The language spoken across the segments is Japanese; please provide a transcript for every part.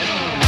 Nation.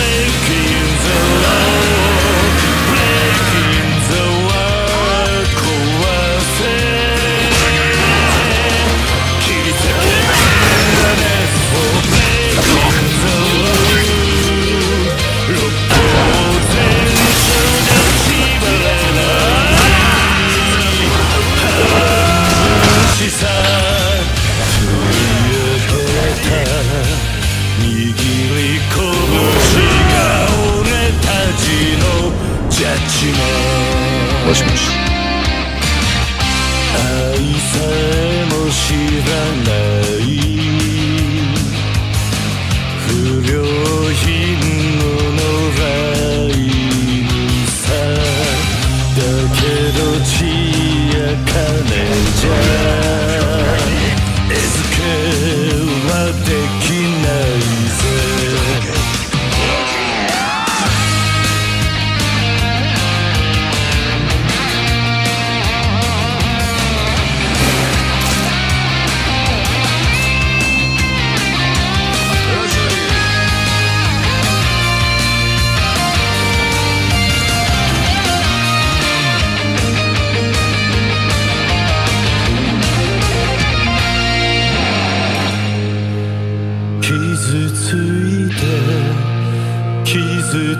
Cosmos. mochila, seremos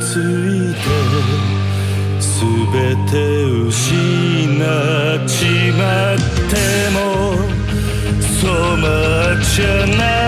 ついて全て失っちまっても染まっちゃない